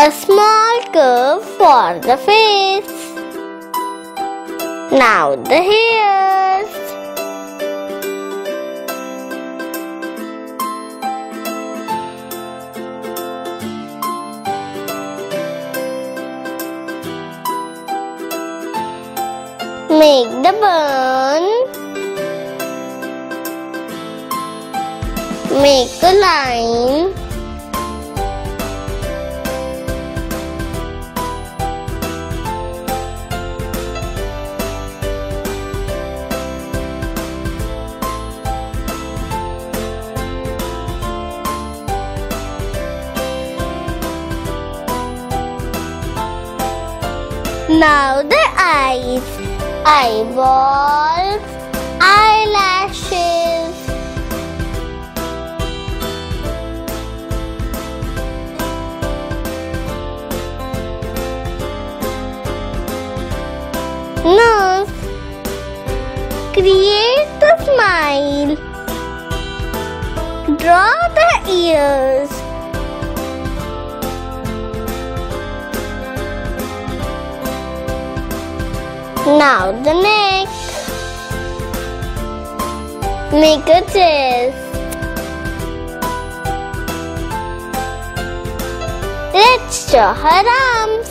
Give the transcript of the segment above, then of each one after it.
A small curve for the face. Now the ears. Make the bun. Make a line. Now the eyes, eyeballs, eyelashes. Nose. Create the smile. Draw the ears. Now the neck. Make a chest. Let's draw her arms.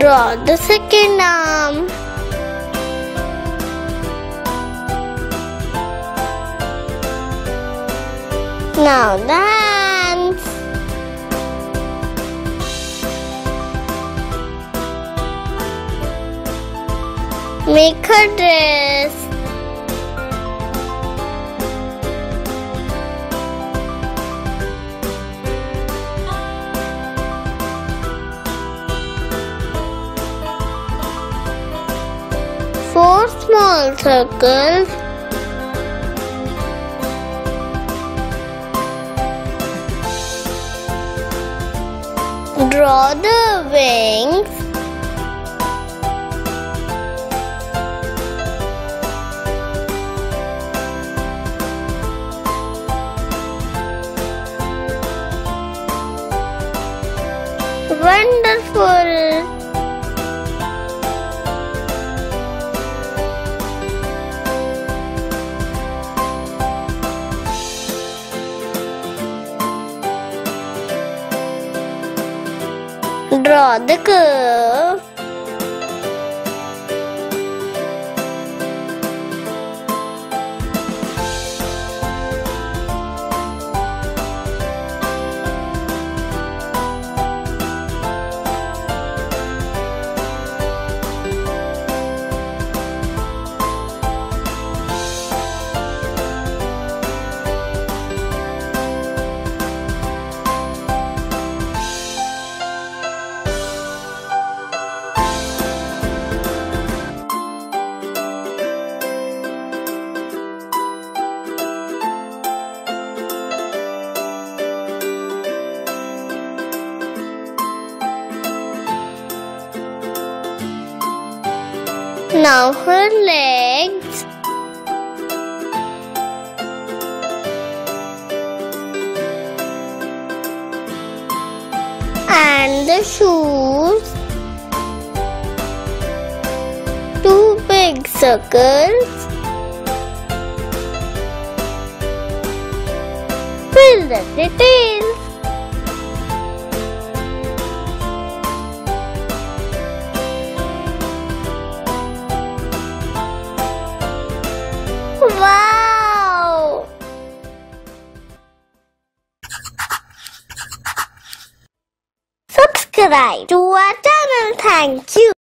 Draw the second arm. Now the Make her dress. Four small circles. Draw the wings. Wonderful. Draw the curve. Now her legs. And the shoes. Two big circles. Fill the details. Subscribe to our channel. Thank you.